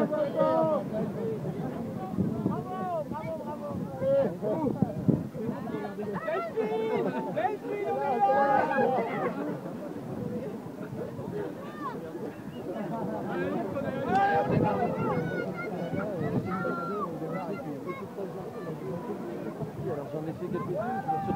Let's go. Alors j'en ai fait quelques-unes.